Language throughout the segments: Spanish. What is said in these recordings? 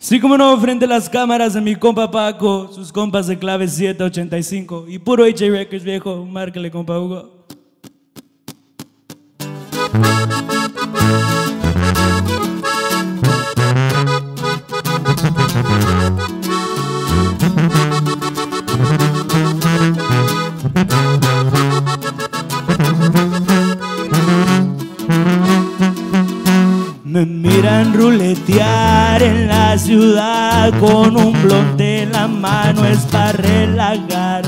Sí, como no, frente a las cámaras de mi compa Paco, sus compas de clave 785 y puro HJ Records viejo, márcale compa Hugo. Me miran ruletear en la ciudad con un blonde en la mano es para relajar.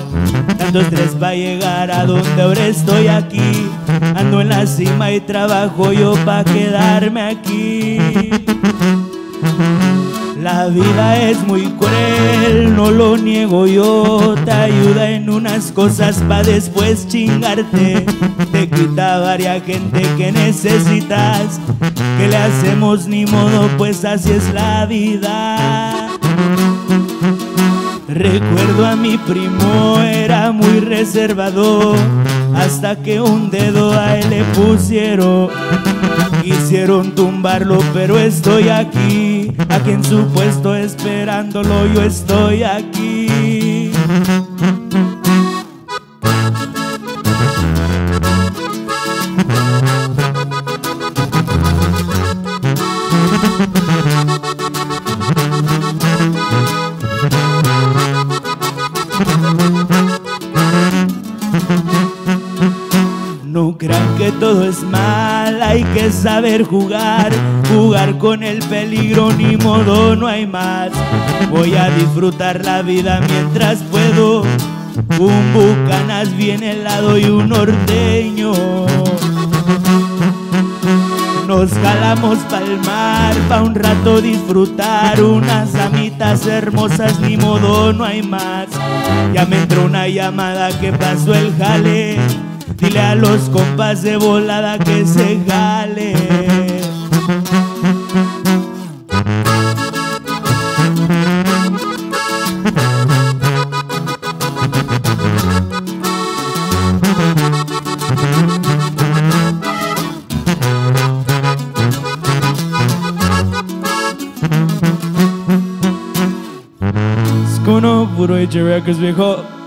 Tanto estrés va a llegar a donde ahora estoy aquí. Ando en la cima y trabajo yo para quedarme aquí. La vida es muy cruel, no lo niego yo. Te ayuda en unas cosas para después chingarte. Quita varias gente que necesitas. Que le hacemos ni modo, pues así es la vida. Recuerdo a mi primo, era muy reservado. Hasta que un dedo a él le pusieron. Quisieron tumbarlo, pero estoy aquí. Aquí en su puesto esperándolo, yo estoy aquí. No crean que todo es mal, hay que saber jugar, jugar con el peligro, ni modo, no hay más. Voy a disfrutar la vida mientras puedo, un bucanas bien helado y un norteño. Jalamos pa'l mar, pa' un rato disfrutar unas amitas hermosas, ni modo, no hay más. Ya me entró una llamada que pasó el jale. Dile a los compas de volada que se jale. Es como no, puro HJ Records viejo.